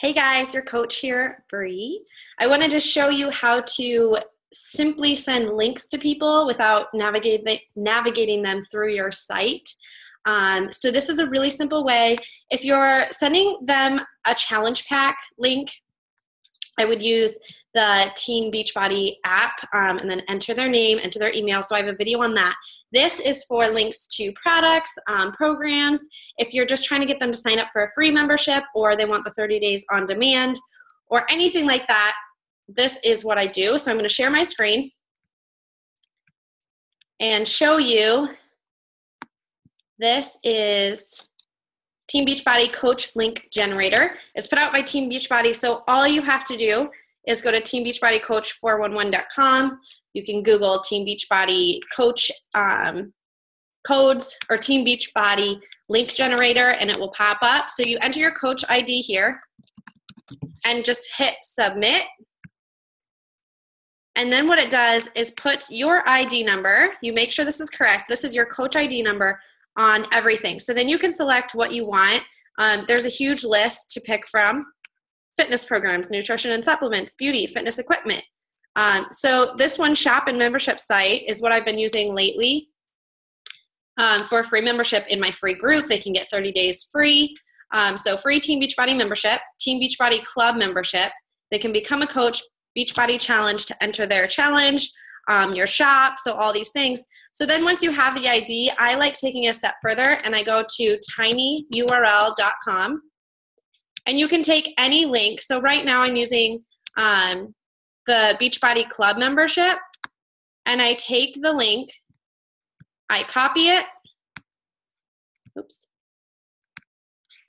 Hey guys, your coach here, Bree. I wanted to show you how to simply send links to people without navigate navigating them through your site. Um, so this is a really simple way. If you're sending them a challenge pack link, I would use the Team Beachbody app um, and then enter their name, enter their email. So I have a video on that. This is for links to products, um, programs. If you're just trying to get them to sign up for a free membership or they want the 30 days on demand or anything like that, this is what I do. So I'm going to share my screen and show you. This is Team Beachbody Coach Link Generator. It's put out by Team Beachbody, so all you have to do is go to teambeachbodycoach411.com. You can Google Team Beachbody Coach um, codes or Team Beachbody link generator and it will pop up. So you enter your coach ID here and just hit submit. And then what it does is puts your ID number, you make sure this is correct, this is your coach ID number on everything. So then you can select what you want. Um, there's a huge list to pick from fitness programs, nutrition and supplements, beauty, fitness equipment. Um, so this one shop and membership site is what I've been using lately um, for free membership in my free group. They can get 30 days free. Um, so free Team Beachbody membership, Team Beachbody Club membership. They can become a coach, Beachbody Challenge to enter their challenge, um, your shop, so all these things. So then once you have the ID, I like taking a step further and I go to tinyurl.com and you can take any link. So right now I'm using um, the Beachbody Club membership, and I take the link, I copy it, oops,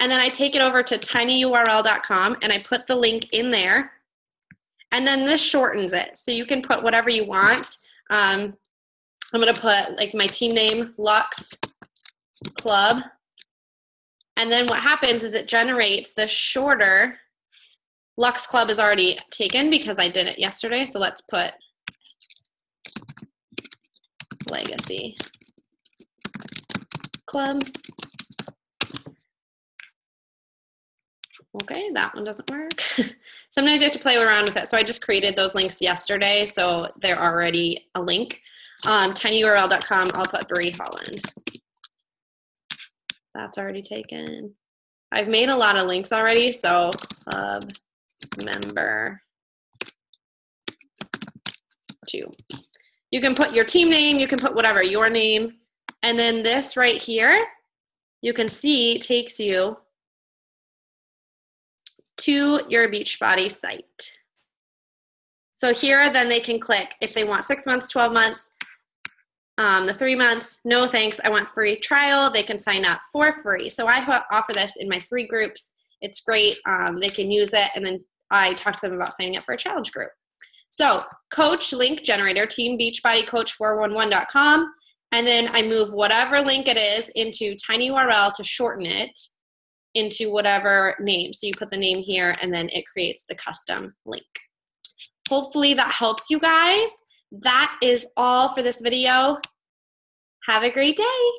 and then I take it over to tinyurl.com and I put the link in there. And then this shortens it. So you can put whatever you want. Um, I'm going to put like my team name, Lux Club and then what happens is it generates the shorter Lux Club is already taken because I did it yesterday. So let's put Legacy Club. Okay, that one doesn't work. Sometimes you have to play around with it. So I just created those links yesterday, so they're already a link. Um, tinyurl.com, I'll put Bree Holland. That's already taken. I've made a lot of links already, so club member two. You can put your team name, you can put whatever, your name, and then this right here, you can see takes you to your Beachbody site. So here, then they can click if they want six months, 12 months, um, the three months, no thanks, I want free trial. They can sign up for free. So I offer this in my free groups. It's great. Um, they can use it, and then I talk to them about signing up for a challenge group. So, coach link generator, team teambeachbodycoach411.com, and then I move whatever link it is into tinyurl to shorten it into whatever name. So you put the name here, and then it creates the custom link. Hopefully that helps you guys that is all for this video. Have a great day.